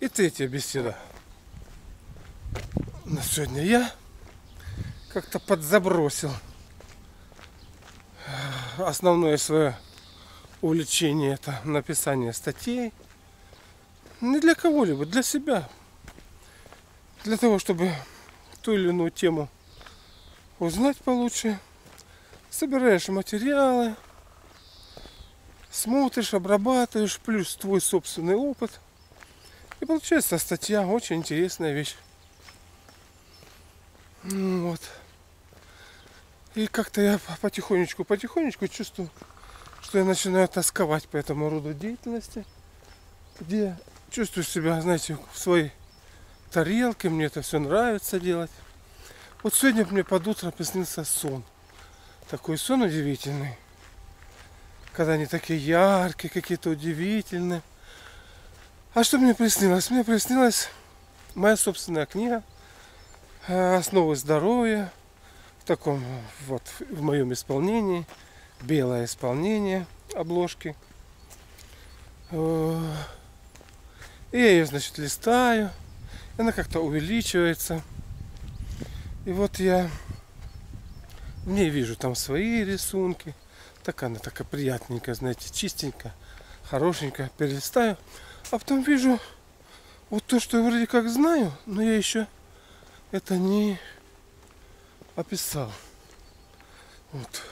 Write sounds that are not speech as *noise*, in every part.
И третья беседа. На сегодня я как-то подзабросил основное свое увлечение это написание статей. Не для кого-либо, для себя. Для того, чтобы ту или иную тему узнать получше. Собираешь материалы, смотришь, обрабатываешь, плюс твой собственный опыт – и получается статья, очень интересная вещь. Ну вот. И как-то я потихонечку, потихонечку чувствую, что я начинаю тосковать по этому роду деятельности, где чувствую себя, знаете, в своей тарелке, мне это все нравится делать. Вот сегодня мне под утро приснился сон. Такой сон удивительный. Когда они такие яркие, какие-то удивительные. А что мне приснилось? Мне приснилась моя собственная книга э, «Основы здоровья» в таком вот в моем исполнении. Белое исполнение обложки. Э, и я ее, значит, листаю. Она как-то увеличивается. И вот я в ней вижу там свои рисунки. Так она такая приятненькая, знаете, чистенькая, хорошенькая. Перелистаю. А потом вижу вот то, что я вроде как знаю, но я еще это не описал. Вот.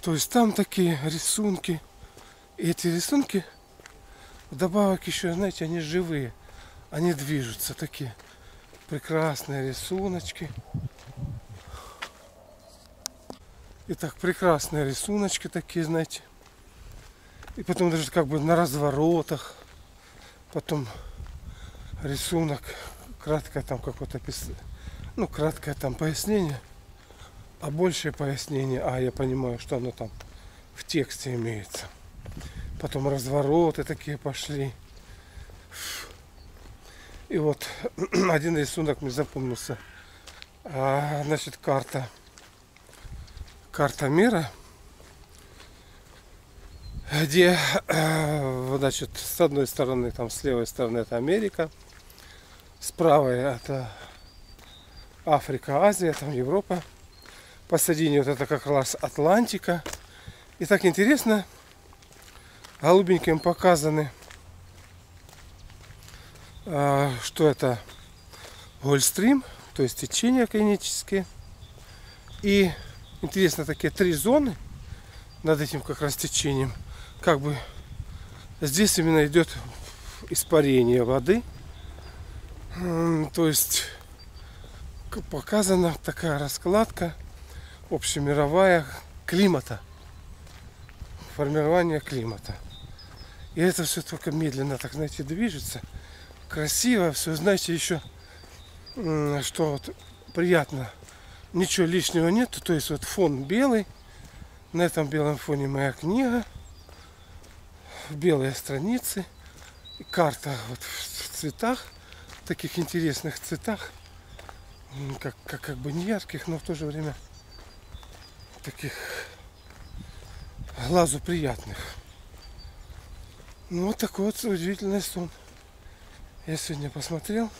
То есть там такие рисунки. И эти рисунки вдобавок еще, знаете, они живые. Они движутся такие прекрасные рисуночки. Итак, прекрасные рисуночки такие, знаете. И потом даже как бы на разворотах. Потом рисунок, краткое там какое-то ну, краткое там пояснение, а большее пояснение, а я понимаю, что оно там в тексте имеется. Потом развороты такие пошли. И вот *clears throat* один рисунок мне запомнился. А, значит, карта. Карта мира – где, э, значит, с одной стороны, там, с левой стороны это Америка, с правой это Африка, Азия, там Европа, посередине вот это как раз Атлантика. И так интересно, голубеньким показаны, э, что это Гольстрим, то есть течения океанические. И интересно, такие три зоны над этим как раз течением – как бы здесь именно идет испарение воды. То есть показана такая раскладка общемировая климата. Формирование климата. И это все только медленно, так знаете, движется. Красиво, все, знаете, еще что вот приятно. Ничего лишнего нету. То есть вот фон белый. На этом белом фоне моя книга белые страницы, карта вот в цветах, таких интересных цветах, как, как, как бы не ярких, но в то же время таких глазу приятных. Ну вот такой вот удивительный сон. Я сегодня посмотрел.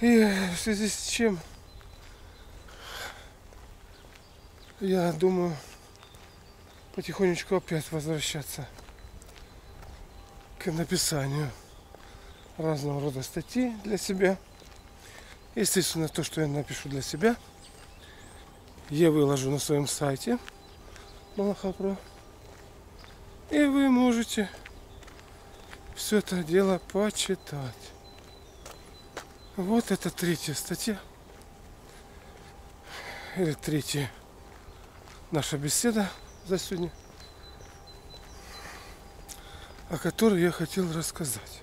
И в связи с чем я думаю, потихонечку опять возвращаться к написанию разного рода статей для себя. Естественно, то, что я напишу для себя, я выложу на своем сайте Малахапро. И вы можете все это дело почитать. Вот это третья статья. Или третья наша беседа за сегодня, о которой я хотел рассказать.